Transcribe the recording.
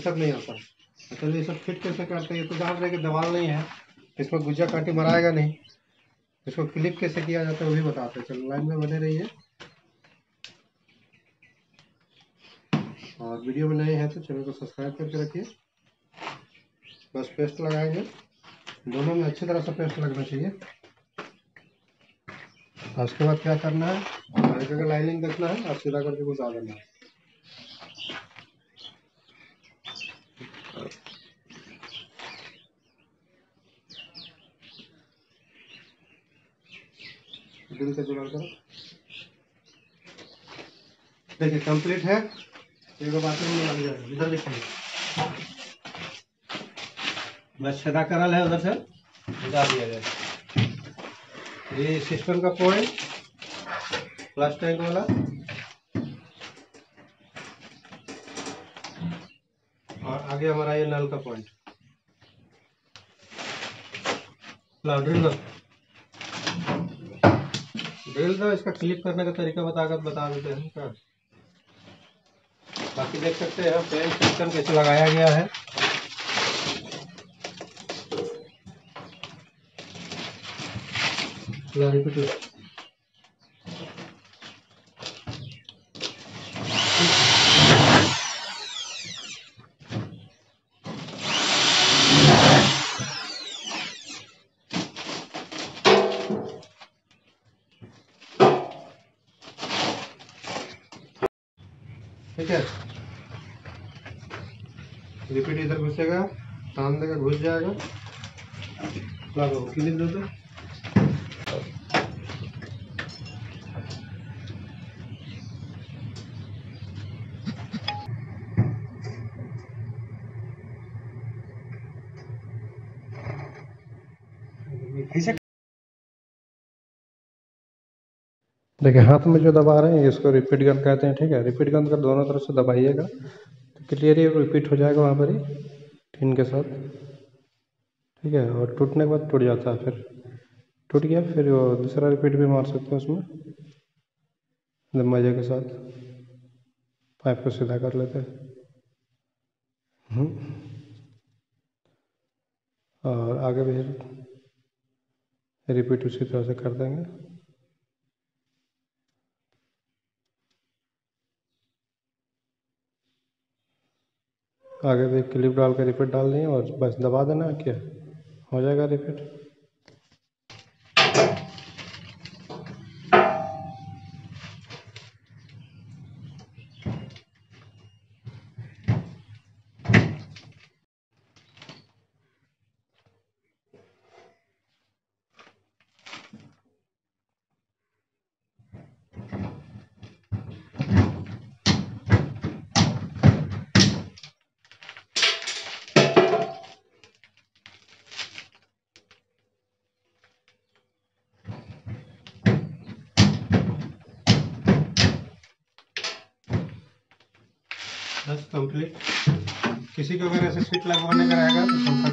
Pressure नहीं आता चलिए ये सब फिट कैसे करते हैं? ये तो जान रहे कि दवाल नहीं है। इसमें गुज्जा कांटी मराएगा नहीं। इसको क्लिप कैसे किया जाता है वो भी बताते हैं। चलो, लाइन में बने रहिए। और वीडियो में नए हैं तो चैनल को सब्सक्राइब करके रखिए। बस पेस्ट लगाएँगे। दोनों में अच्छी तरह से पेस्ट लगना चाहिए। और उसके बाद क्या करना है? लाइनिंग देखना है और सीधा करके घुसा देना है। दिल से जुड़ा करो देखिए कंप्लीट है। एक बाथरूम में लग जाएगा इधर देखिए। बस छदा करल है उधर से। बुझा दिया जाए ये सिस्टम का पॉइंट प्लस टैंक वाला। और आगे हमारा ये नल का पॉइंट ड्रिल दो ड्रिल का इसका क्लिप करने का तरीका बताकर बता देते हैं क्या बाकी देख सकते हैं पेन सिस्टम कैसे लगाया गया है। रिपीट ठीक है? रिपीट इधर घुसेगा सामने का घुस जाएगा। लगो क्लिक दो तो? देखिए, हाथ में जो दबा रहे हैं इसको रिपीट गन कहते हैं, ठीक है? रिपीट गन कर दोनों तरफ़ से दबाइएगा तो क्लियर ही रिपीट हो जाएगा वहाँ पर ही, टिन के साथ, ठीक है? और टूटने के बाद टूट जाता है फिर। टूट गया, फिर वो दूसरा रिपीट भी मार सकते हैं उसमें मज़े के साथ। पाइप को सीधा कर लेते हैं। हम्म। और आगे भी रिपीट उसी तरह से कर देंगे। आगे भी क्लिप डाल के रिपीट डाल दें और बस दबा देना, क्या? हो जाएगा रिपीट बस कंप्लीट किसी को अगर ऐसे स्विच लगवाने का रहेगा तो